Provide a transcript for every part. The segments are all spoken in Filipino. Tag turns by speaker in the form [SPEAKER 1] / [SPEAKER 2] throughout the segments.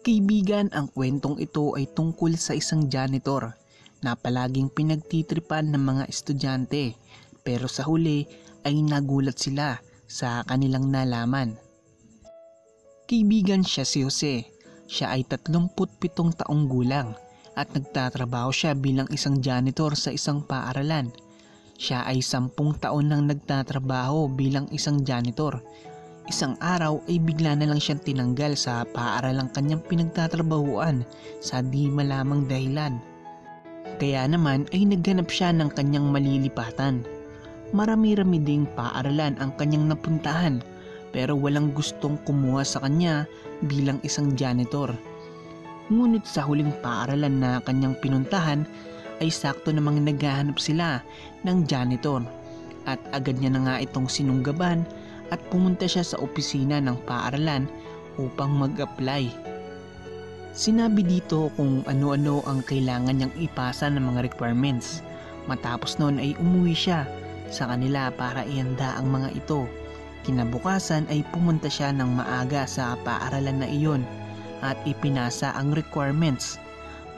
[SPEAKER 1] Kaibigan, ang kwentong ito ay tungkol sa isang janitor na palaging pinagtitripan ng mga estudyante pero sa huli ay nagulat sila sa kanilang nalaman. Kaibigan siya si Jose. Siya ay 37 taong gulang at nagtatrabaho siya bilang isang janitor sa isang paaralan. Siya ay 10 taon nang nagtatrabaho bilang isang janitor Isang araw ay bigla na lang siyang tinanggal sa paaralang kanyang pinagtatrabahuan sa di malamang dahilan. Kaya naman ay nagganap siya ng kanyang malilipatan. Marami-rami ding paaralan ang kanyang napuntahan pero walang gustong kumuha sa kanya bilang isang janitor. Ngunit sa huling paaralan na kanyang pinuntahan ay sakto namang naghahanap sila ng janitor at agad niya na nga itong sinunggaban at pumunta siya sa opisina ng paaralan upang mag-apply. Sinabi dito kung ano-ano ang kailangan niyang ipasa ng mga requirements. Matapos noon ay umuwi siya sa kanila para ihanda ang mga ito. Kinabukasan ay pumunta siya ng maaga sa paaralan na iyon at ipinasa ang requirements.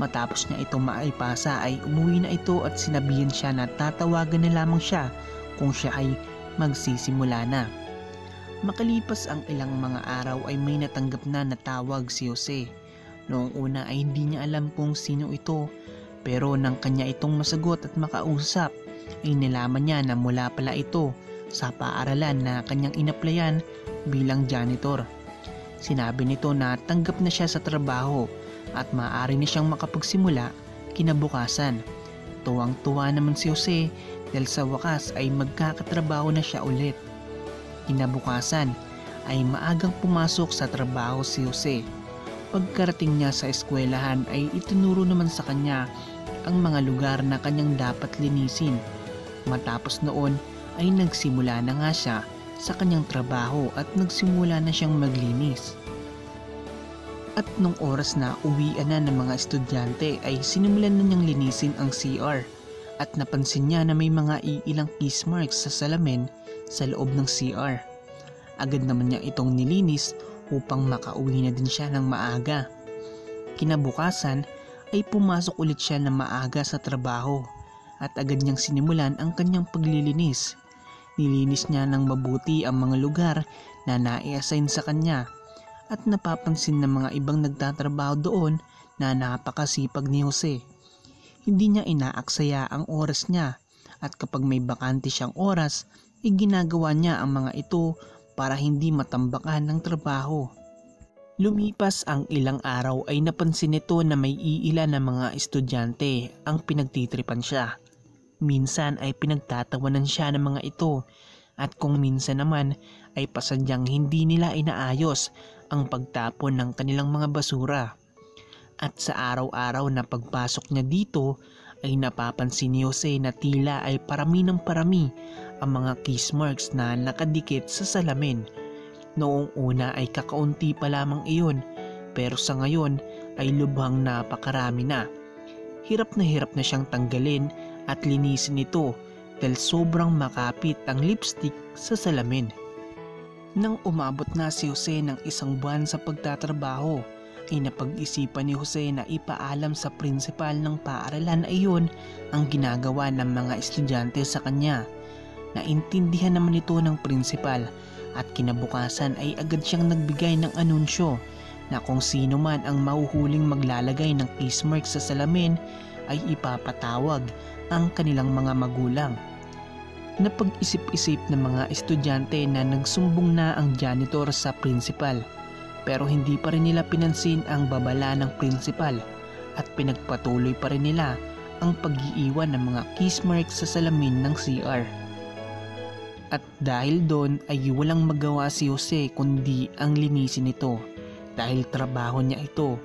[SPEAKER 1] Matapos niya ito maipasa ay umuwi na ito at sinabihan siya na tatawagan na lamang siya kung siya ay magsisimula na. Makalipas ang ilang mga araw ay may natanggap na natawag si Jose. Noong una ay hindi niya alam kung sino ito pero nang kanya itong masagot at makausap ay nalaman niya na mula pala ito sa paaralan na kanyang inaplayan bilang janitor. Sinabi nito na tanggap na siya sa trabaho at maaari na siyang makapagsimula kinabukasan. Tuwang-tuwa naman si Jose dahil sa wakas ay magkakatrabaho na siya ulit. Kinabukasan ay maagang pumasok sa trabaho si Jose. Pagkarating niya sa eskwelahan ay itinuro naman sa kanya ang mga lugar na kanyang dapat linisin. Matapos noon ay nagsimula na nga siya sa kanyang trabaho at nagsimula na siyang maglinis. At nung oras na uwian na ng mga estudyante ay sinimulan na niyang linisin ang CR at napansin niya na may mga iilang kiss marks sa salamin sa loob ng CR. Agad naman niya itong nilinis upang makauwi na din siya ng maaga. Kinabukasan ay pumasok ulit siya ng maaga sa trabaho at agad niyang sinimulan ang kanyang paglilinis. Nilinis niya ng mabuti ang mga lugar na nai-assign sa kanya at napapansin ng mga ibang nagtatrabaho doon na napakasipag ni Jose. Hindi niya inaaksaya ang oras niya at kapag may bakante siyang oras iginagawa niya ang mga ito para hindi matambakan ng trabaho. Lumipas ang ilang araw ay napansin nito na may iilan na mga estudyante ang pinagtitripan siya. Minsan ay pinagtatawanan siya ng mga ito at kung minsan naman ay pasadyang hindi nila inaayos ang pagtapon ng kanilang mga basura. At sa araw-araw na pagpasok niya dito ay napapansin ni Jose na tila ay parami ng parami ang mga kiss marks na nakadikit sa salamin. Noong una ay kakaunti pa lamang iyon pero sa ngayon ay lubhang napakarami na. Hirap na hirap na siyang tanggalin at linisin ito dahil sobrang makapit ang lipstick sa salamin. Nang umabot na si Jose ng isang buwan sa pagtatrabaho ay napag-isipan ni Jose na ipaalam sa prinsipal ng paaralan ay yun ang ginagawa ng mga estudyante sa kanya. Naintindihan naman ito ng prinsipal at kinabukasan ay agad siyang nagbigay ng anunsyo na kung sino man ang mahuhuling maglalagay ng kiss mark sa salamin ay ipapatawag ang kanilang mga magulang. Napag-isip-isip ng mga estudyante na nagsumbong na ang janitor sa prinsipal pero hindi pa rin nila pinansin ang babala ng prinsipal at pinagpatuloy pa rin nila ang pag-iiwan ng mga kiss marks sa salamin ng CR. At dahil doon ay walang magawa si Jose kundi ang linisin ito dahil trabaho niya ito.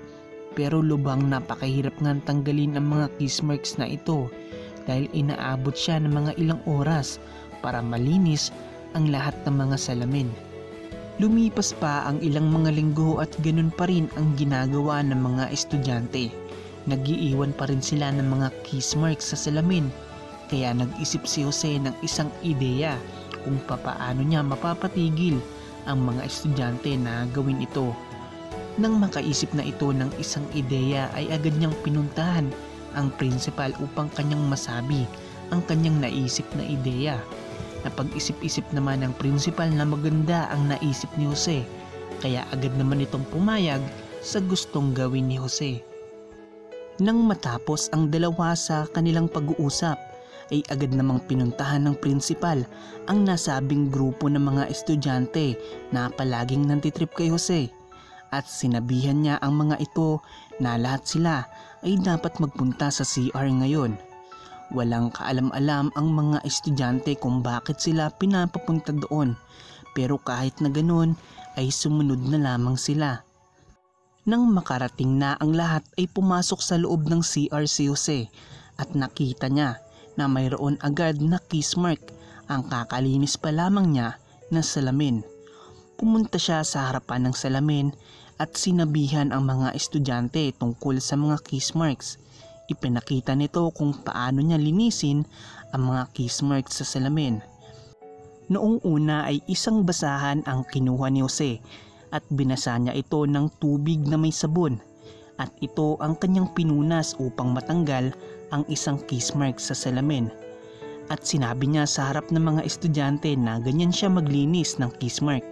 [SPEAKER 1] Pero lubang napakahirap nga tanggalin ang mga kiss marks na ito dahil inaabot siya ng mga ilang oras para malinis ang lahat ng mga salamin. Lumipas pa ang ilang mga linggo at ganun pa rin ang ginagawa ng mga estudyante. Nagiiwan pa rin sila ng mga kiss marks sa salamin. Kaya nag-isip si Jose ng isang ideya kung papaano niya mapapatigil ang mga estudyante na gawin ito. Nang makaisip na ito ng isang ideya ay agad niyang pinuntahan ang principal upang kanyang masabi ang kanyang naisip na ideya. Napag-isip-isip naman ng principal na maganda ang naisip ni Jose kaya agad naman itong pumayag sa gustong gawin ni Jose. Nang matapos ang dalawa sa kanilang pag-uusap ay agad namang pinuntahan ng principal ang nasabing grupo ng mga estudyante na palaging nantitrip kay Jose at sinabihan niya ang mga ito na lahat sila ay dapat magpunta sa CR ngayon. Walang kaalam-alam ang mga estudyante kung bakit sila pinapapunta doon pero kahit na ganun ay sumunod na lamang sila. Nang makarating na ang lahat ay pumasok sa loob ng CR si Jose at nakita niya na mayroon agad na kiss mark ang kakalinis pa lamang niya na salamin. Pumunta siya sa harapan ng salamin at sinabihan ang mga estudyante tungkol sa mga kiss marks. Ipinakita nito kung paano niya linisin ang mga kiss marks sa salamin. Noong una ay isang basahan ang kinuha ni Jose at binasa niya ito ng tubig na may sabon at ito ang kanyang pinunas upang matanggal ang isang kiss mark sa salamin. At sinabi niya sa harap ng mga estudyante na ganyan siya maglinis ng kiss mark.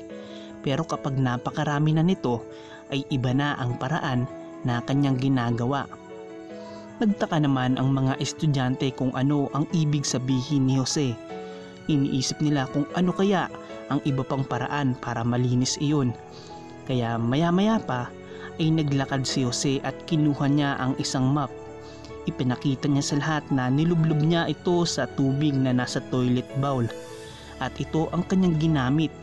[SPEAKER 1] Pero kapag napakarami na nito ay iba na ang paraan na kanyang ginagawa. Nagtaka naman ang mga estudyante kung ano ang ibig sabihin ni Jose. Iniisip nila kung ano kaya ang iba pang paraan para malinis iyon. Kaya maya maya pa ay naglakad si Jose at kinuha niya ang isang map. Ipinakita niya sa lahat na nilublob niya ito sa tubig na nasa toilet bowl at ito ang kanyang ginamit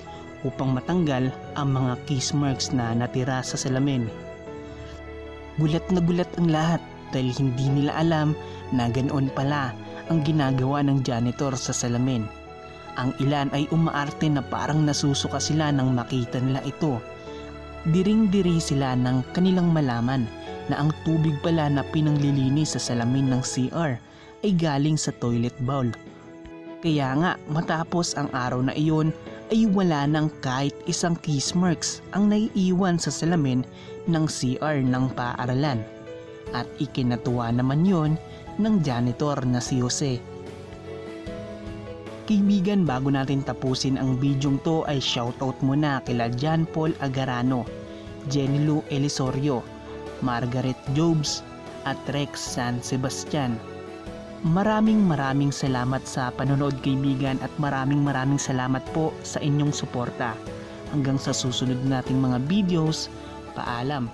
[SPEAKER 1] upang matanggal ang mga kiss marks na natira sa salamin. Gulat na gulat ang lahat dahil hindi nila alam na ganoon pala ang ginagawa ng janitor sa salamin. Ang ilan ay umaarte na parang nasusuka sila nang makita nila ito. Diring-diri sila ng kanilang malaman na ang tubig pala na pinanglilinis sa salamin ng CR ay galing sa toilet bowl. Kaya nga matapos ang araw na iyon ay wala nang kahit isang kiss marks ang naiiwan sa salamin ng CR ng paaralan. At ikinatuwa naman yon ng janitor na si Jose. Kaibigan bago natin tapusin ang bidyong to ay shoutout muna kila John Paul Agarano, Jenny Lou Elisorio, Margaret Jobs at Rex San Sebastian. Maraming maraming salamat sa panonood kaibigan at maraming maraming salamat po sa inyong suporta. Hanggang sa susunod nating mga videos, paalam.